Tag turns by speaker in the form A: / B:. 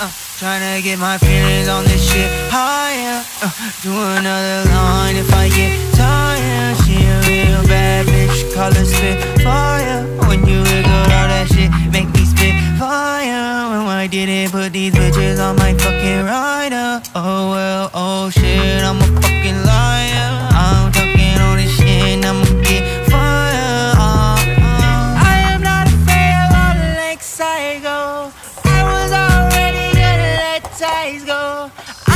A: uh, trying to get my feelings on this shit higher. Uh, do another line if I get tired. She a real bad bitch, call her spitfire. When you wiggle all that shit, make me spit fire. When I didn't put these bitches on my fucking rider. Oh well, oh shit. Please go.